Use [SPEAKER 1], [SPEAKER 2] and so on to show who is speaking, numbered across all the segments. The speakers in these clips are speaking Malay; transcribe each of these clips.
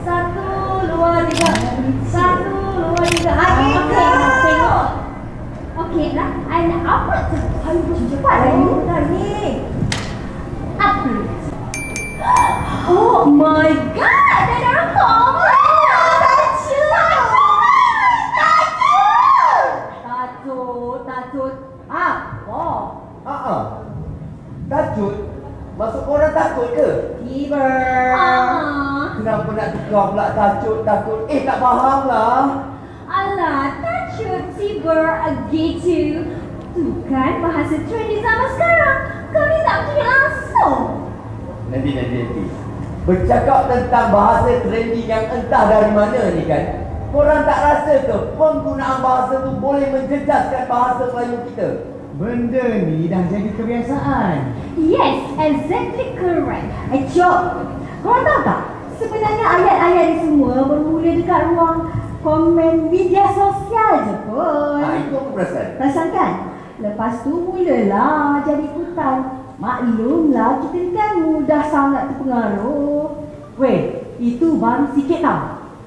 [SPEAKER 1] Satu, dua, tiga. Satu, dua, tiga. Ah, gitu.
[SPEAKER 2] tengok. Okey lah. Ada apa tu?
[SPEAKER 1] Ayo, cepat lah ni. Dah ni.
[SPEAKER 2] Upload. Oh my god, ada rekam.
[SPEAKER 1] Tajuk, tajuk. Ah, oh.
[SPEAKER 3] Ha Takut? Maksud korang takut ke?
[SPEAKER 1] Tiba.
[SPEAKER 2] Ah,
[SPEAKER 3] Kenapa nak tukar pula takut, takut? Eh, tak faham lah.
[SPEAKER 2] alah, tajuk tiba gitu. Tu kan bahasa trend di zaman sekarang. Kau ni tak tunjuk langsung.
[SPEAKER 3] Nanti, nanti, nanti. Bercakap tentang bahasa trendy yang entah dari mana ni kan? Korang tak rasa ke penggunaan bahasa tu boleh menjejaskan bahasa Melayu kita?
[SPEAKER 4] Benda ni dah jadi kebiasaan.
[SPEAKER 2] Yes, exactly correct.
[SPEAKER 1] Eh, Cok. Korang tahu tak? Sebenarnya ayat-ayat ni semua bermula dekat ruang komen media sosial je pun.
[SPEAKER 3] Ha, itu aku perasan.
[SPEAKER 1] Perasan kan? Lepas tu mulalah jadi ikutan. Maklumlah kita ni kan mudah sangat terpengaruh. Weh, itu baru sikit tau.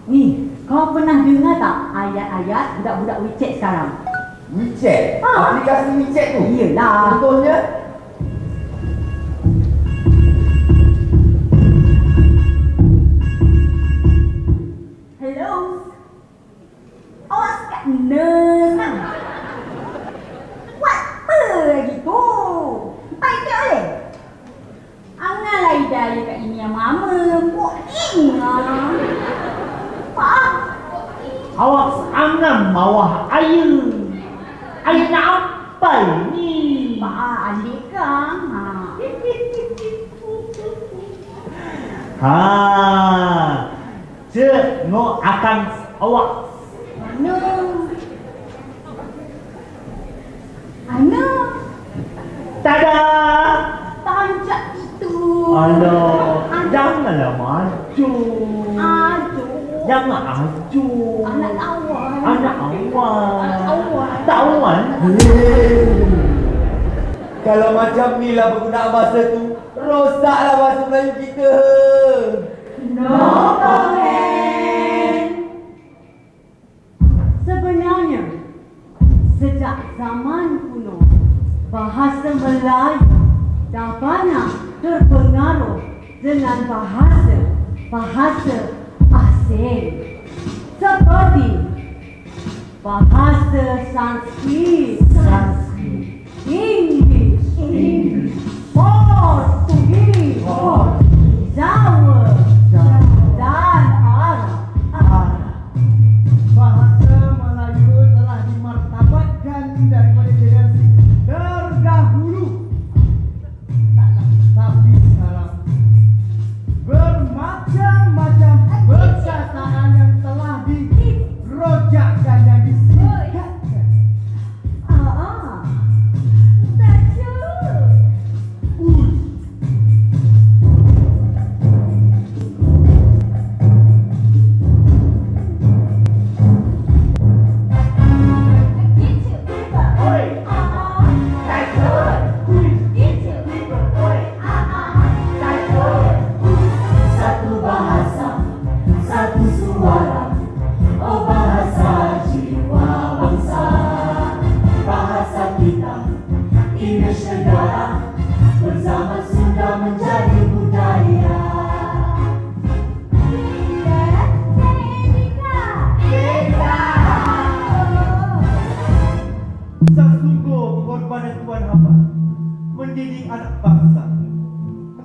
[SPEAKER 1] Ni, kau pernah dengar tak ayat-ayat budak-budak WeChat sekarang?
[SPEAKER 3] WeChat?
[SPEAKER 1] Ha.
[SPEAKER 3] Aplikasi WeChat tu?
[SPEAKER 1] Iyalah.
[SPEAKER 3] Contohnya?
[SPEAKER 1] Hello. Awas kat nang. Buat apa lagi tu? Baik tak boleh? Angalah hidayah kat ini yang mama. Poing lah. Faham?
[SPEAKER 4] Awak sangat bawah air. Air nak apa ni?
[SPEAKER 1] Pak alik kang. Ha.
[SPEAKER 4] Ha. Tengok akan awak.
[SPEAKER 1] Mana? Ana.
[SPEAKER 4] Tada!
[SPEAKER 1] Tancap itu.
[SPEAKER 4] Alah,
[SPEAKER 1] Aduh.
[SPEAKER 4] janganlah maju.
[SPEAKER 1] Aduh.
[SPEAKER 4] Jangan aju.
[SPEAKER 1] Anak awal.
[SPEAKER 4] Anak awal.
[SPEAKER 3] Kalau macam ni lah penggunaan bahasa tu, rosaklah bahasa Melayu kita.
[SPEAKER 1] No comment. Sebenarnya, sejak zaman kuno, bahasa Melayu dah banyak terpengaruh dengan bahasa bahasa asing seperti bahasa
[SPEAKER 4] 三个上体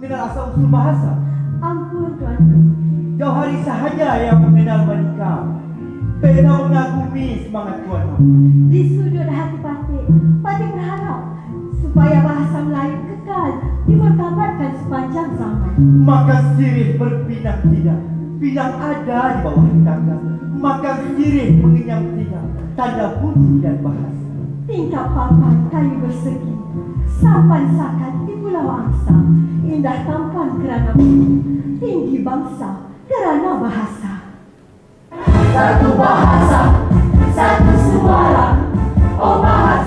[SPEAKER 4] mengenal asal usul bahasa.
[SPEAKER 1] Ampun Tuan.
[SPEAKER 4] Jauh hari sahaja yang mengenal menikah. Bena mengagumi semangat hamba.
[SPEAKER 1] Di sudut hati Patih, Patih berharap supaya bahasa Melayu kekal dimartabatkan sepanjang zaman.
[SPEAKER 4] Maka sirih berpinang tidak. Pinang ada di bawah tangga. Maka sirih mengenyam tidak. Tanda bunyi dan bahasa.
[SPEAKER 1] Tingkap papan kayu bersegi, sapan sakat pulau angsa, indah tampan kerana tinggi bangsa kerana bahasa.
[SPEAKER 5] Satu bahasa, satu suara Oh bahasa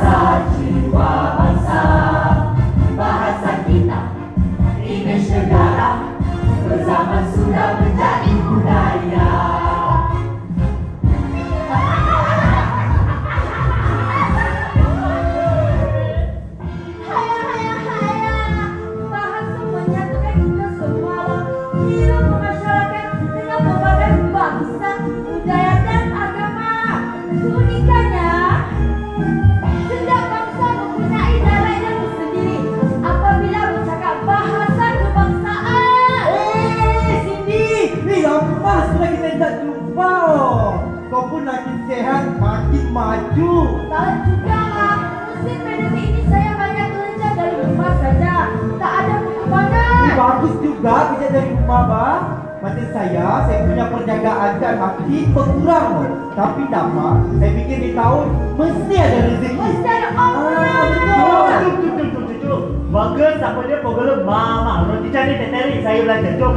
[SPEAKER 4] sehat, makin maju.
[SPEAKER 2] Tak juga, Mak. Musim pandemik ini saya banyak kerja dari rumah saja. Tak ada
[SPEAKER 4] Ni
[SPEAKER 2] perkembangan.
[SPEAKER 4] bagus juga kerja dari rumah, bah. Macam saya, saya punya perniagaan kan makin berkurang. Tapi tak, Mak. Saya fikir di tahun mesti ada rezeki.
[SPEAKER 2] Mesti ada
[SPEAKER 4] Ah,
[SPEAKER 2] orang.
[SPEAKER 4] betul.
[SPEAKER 6] Cuk. Bagus apa dia pokoknya mama. Roti canai teteri saya belajar. Cuk.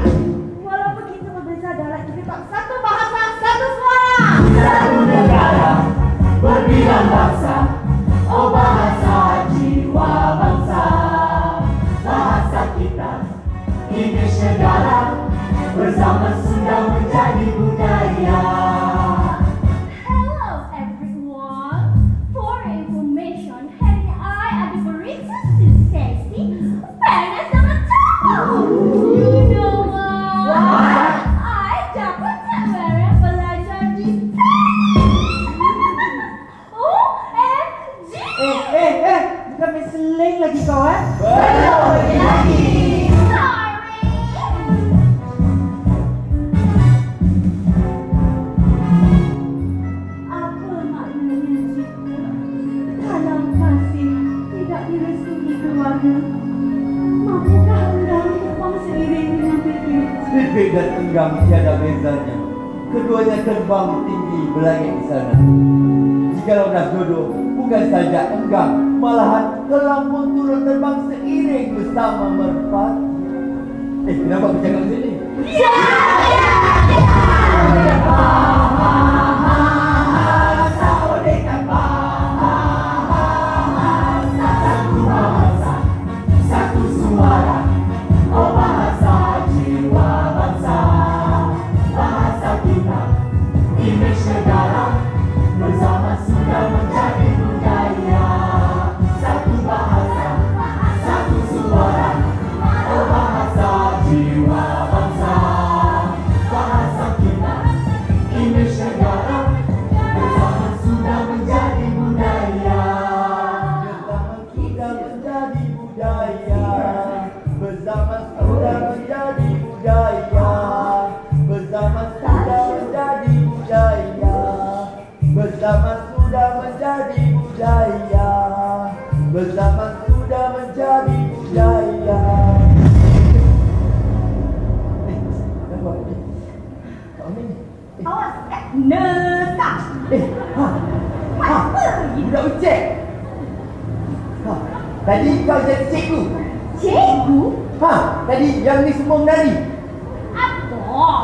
[SPEAKER 5] Berbilang bangsa Oh
[SPEAKER 4] Eh, eh, eh. Bukan main seling lagi kau, eh?
[SPEAKER 2] Sorry. Apa maknanya jika kalau kasih tidak direstui keluarga? Mampukah anda terbang seiring dengan pikir?
[SPEAKER 3] Bebek dan tenggang tiada bezanya. Keduanya terbang tinggi berlangit di sana. Jikalau dah jodoh, bukan saja enggang, malahan kelang pun turut terbang seiring bersama merpati. Eh, kenapa aku cakap sini?
[SPEAKER 5] Satu
[SPEAKER 3] tadi kau jadi cikgu
[SPEAKER 2] Cikgu?
[SPEAKER 3] Ha, tadi yang ni semua menari
[SPEAKER 2] Apa?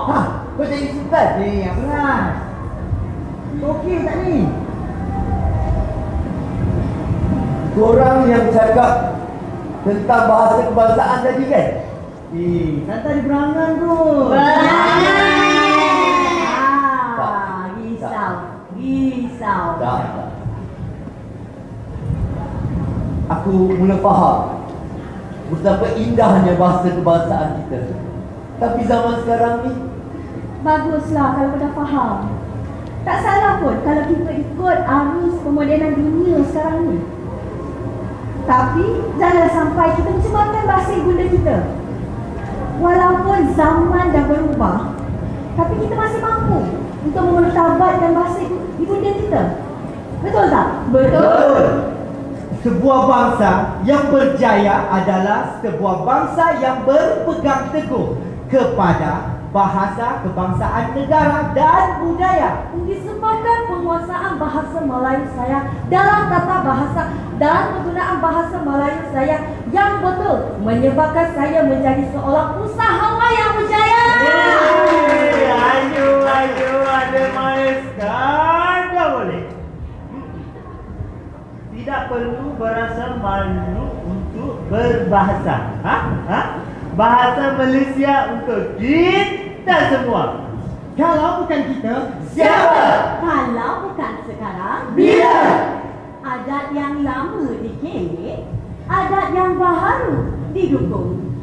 [SPEAKER 3] Ha, kau jadi sultan
[SPEAKER 4] Eh, yang benar. Okey tak ni?
[SPEAKER 3] Korang yang cakap tentang bahasa kebangsaan tadi kan?
[SPEAKER 4] Eh, santai di berangan tu.
[SPEAKER 1] Ah, risau. Risau.
[SPEAKER 3] Tak, tak. Aku mula faham betapa indahnya bahasa kebangsaan kita. Tapi zaman sekarang ni,
[SPEAKER 2] Baguslah kalau kau dah faham. Tak salah pun kalau kita ikut arus pemodenan dunia sekarang ni. Tapi janganlah sampai kita mencemarkan bahasa ibunda kita. Walaupun zaman dah berubah, tapi kita masih mampu untuk memertabatkan bahasa ibu- ibunda kita. Betul tak?
[SPEAKER 4] Betul. Sebuah bangsa yang berjaya adalah sebuah bangsa yang berpegang teguh kepada bahasa kebangsaan negara dan budaya.
[SPEAKER 2] Disebabkan penguasaan bahasa Melayu saya dalam tata bahasa dan penggunaan bahasa Melayu saya yang betul menyebabkan saya menjadi seorang usahawan yang berjaya.
[SPEAKER 6] Eh, perlu berasa malu untuk berbahasa. Ha? Ha? Bahasa Malaysia untuk kita semua.
[SPEAKER 4] Kalau bukan kita,
[SPEAKER 3] siapa?
[SPEAKER 1] Kalau bukan sekarang,
[SPEAKER 3] Bila?
[SPEAKER 1] adat yang lama dikelek, adat yang baru didukung.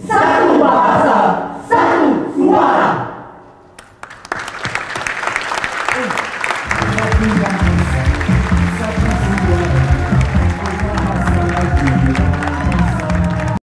[SPEAKER 3] Satu bahasa